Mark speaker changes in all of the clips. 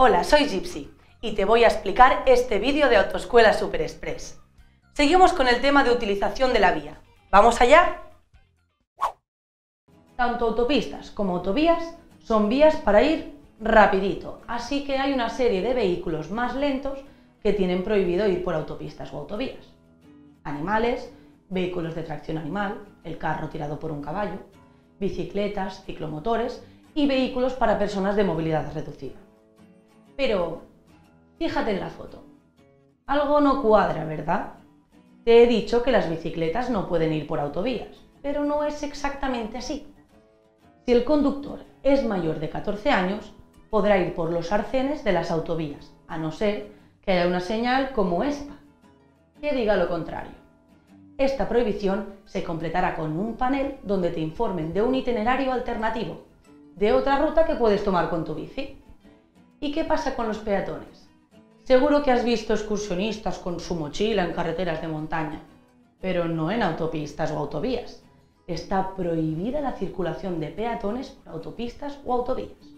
Speaker 1: Hola, soy Gypsy y te voy a explicar este vídeo de Autoescuela Super Express. Seguimos con el tema de utilización de la vía. ¿Vamos allá? Tanto autopistas como autovías son vías para ir rapidito, así que hay una serie de vehículos más lentos que tienen prohibido ir por autopistas o autovías. Animales, vehículos de tracción animal, el carro tirado por un caballo, bicicletas, ciclomotores y vehículos para personas de movilidad reducida. Pero fíjate en la foto. Algo no cuadra, ¿verdad? Te he dicho que las bicicletas no pueden ir por autovías, pero no es exactamente así. Si el conductor es mayor de 14 años, podrá ir por los arcenes de las autovías, a no ser que haya una señal como esta, que diga lo contrario. Esta prohibición se completará con un panel donde te informen de un itinerario alternativo, de otra ruta que puedes tomar con tu bici. ¿Y qué pasa con los peatones? Seguro que has visto excursionistas con su mochila en carreteras de montaña, pero no en autopistas o autovías. Está prohibida la circulación de peatones por autopistas o autovías.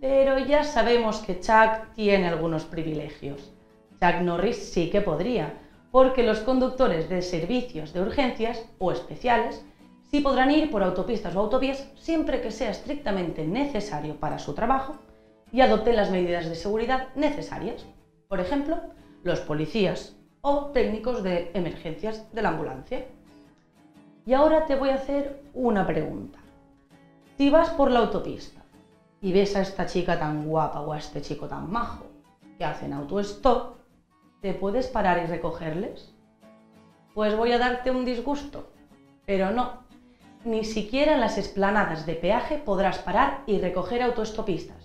Speaker 1: Pero ya sabemos que Chuck tiene algunos privilegios. Chuck Norris sí que podría, porque los conductores de servicios de urgencias o especiales sí podrán ir por autopistas o autovías siempre que sea estrictamente necesario para su trabajo y adopten las medidas de seguridad necesarias. Por ejemplo, los policías o técnicos de emergencias de la ambulancia. Y ahora te voy a hacer una pregunta. Si vas por la autopista y ves a esta chica tan guapa o a este chico tan majo que hacen autostop, ¿Te puedes parar y recogerles? Pues voy a darte un disgusto. Pero no, ni siquiera en las esplanadas de peaje podrás parar y recoger autoestopistas,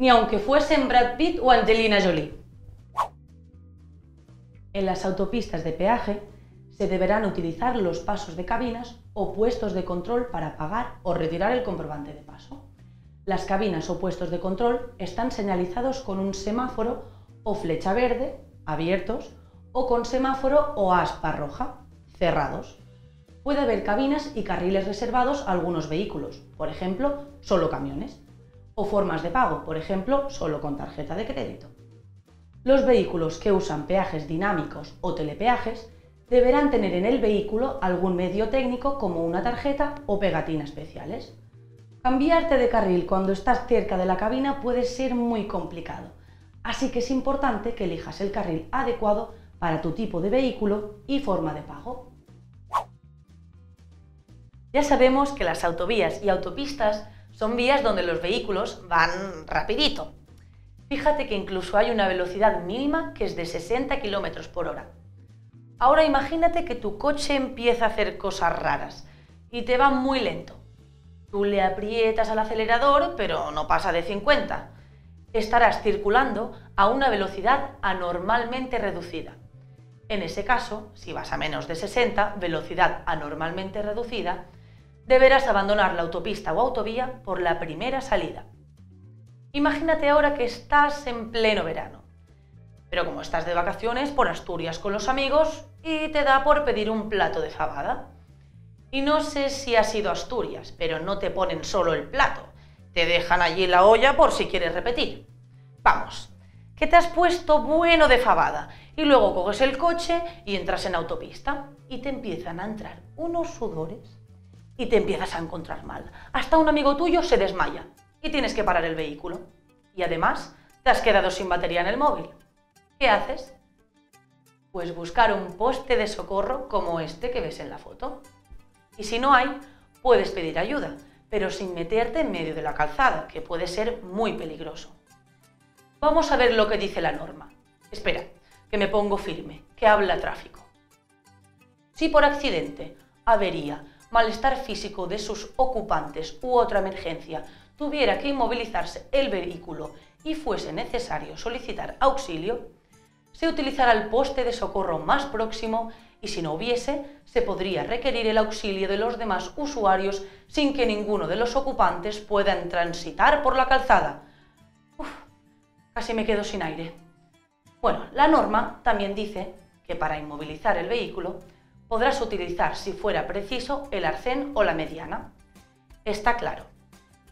Speaker 1: ni aunque fuesen Brad Pitt o Angelina Jolie. En las autopistas de peaje se deberán utilizar los pasos de cabinas o puestos de control para pagar o retirar el comprobante de paso. Las cabinas o puestos de control están señalizados con un semáforo o flecha verde abiertos, o con semáforo o aspa roja, cerrados. Puede haber cabinas y carriles reservados a algunos vehículos, por ejemplo, solo camiones, o formas de pago, por ejemplo, solo con tarjeta de crédito. Los vehículos que usan peajes dinámicos o telepeajes deberán tener en el vehículo algún medio técnico como una tarjeta o pegatina especiales. Cambiarte de carril cuando estás cerca de la cabina puede ser muy complicado, Así que es importante que elijas el carril adecuado para tu tipo de vehículo y forma de pago. Ya sabemos que las autovías y autopistas son vías donde los vehículos van rapidito. Fíjate que incluso hay una velocidad mínima que es de 60 km por hora. Ahora imagínate que tu coche empieza a hacer cosas raras y te va muy lento. Tú le aprietas al acelerador, pero no pasa de 50 estarás circulando a una velocidad anormalmente reducida. En ese caso, si vas a menos de 60, velocidad anormalmente reducida, deberás abandonar la autopista o autovía por la primera salida. Imagínate ahora que estás en pleno verano, pero como estás de vacaciones por Asturias con los amigos y te da por pedir un plato de fabada. Y no sé si has ido a Asturias, pero no te ponen solo el plato, te dejan allí la olla por si quieres repetir. Vamos, que te has puesto bueno de fabada y luego coges el coche y entras en autopista y te empiezan a entrar unos sudores y te empiezas a encontrar mal. Hasta un amigo tuyo se desmaya y tienes que parar el vehículo. Y además te has quedado sin batería en el móvil. ¿Qué haces? Pues buscar un poste de socorro como este que ves en la foto. Y si no hay, puedes pedir ayuda pero sin meterte en medio de la calzada, que puede ser muy peligroso. Vamos a ver lo que dice la norma. Espera, que me pongo firme, que habla tráfico. Si por accidente, avería, malestar físico de sus ocupantes u otra emergencia tuviera que inmovilizarse el vehículo y fuese necesario solicitar auxilio, se utilizará el poste de socorro más próximo y si no hubiese, se podría requerir el auxilio de los demás usuarios sin que ninguno de los ocupantes puedan transitar por la calzada. Uf, casi me quedo sin aire. Bueno, la norma también dice que para inmovilizar el vehículo podrás utilizar, si fuera preciso, el arcén o la mediana. Está claro.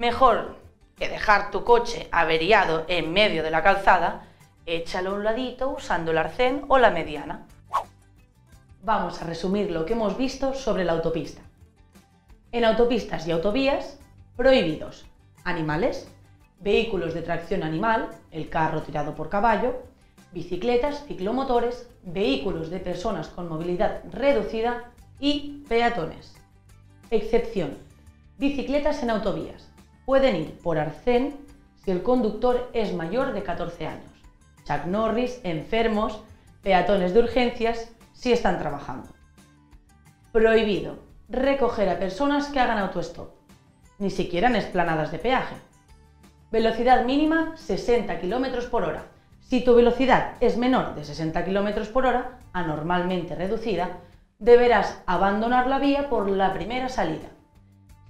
Speaker 1: Mejor que dejar tu coche averiado en medio de la calzada, échalo a un ladito usando el arcén o la mediana. Vamos a resumir lo que hemos visto sobre la autopista. En autopistas y autovías, prohibidos animales, vehículos de tracción animal, el carro tirado por caballo, bicicletas, ciclomotores, vehículos de personas con movilidad reducida y peatones. Excepción. Bicicletas en autovías. Pueden ir por arcén si el conductor es mayor de 14 años. Chuck Norris, enfermos, peatones de urgencias si están trabajando. Prohibido. Recoger a personas que hagan autostop. Ni siquiera en esplanadas de peaje. Velocidad mínima 60 km por hora. Si tu velocidad es menor de 60 km por hora, anormalmente reducida, deberás abandonar la vía por la primera salida.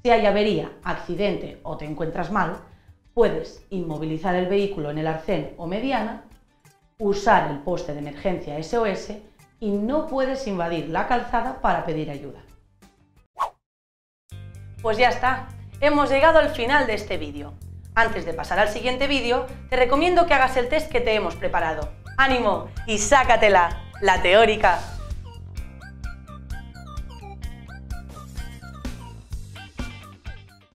Speaker 1: Si hay avería, accidente o te encuentras mal, puedes inmovilizar el vehículo en el arcén o mediana, usar el poste de emergencia SOS y no puedes invadir la calzada para pedir ayuda. Pues ya está, hemos llegado al final de este vídeo. Antes de pasar al siguiente vídeo, te recomiendo que hagas el test que te hemos preparado. ¡Ánimo! Y sácatela, la teórica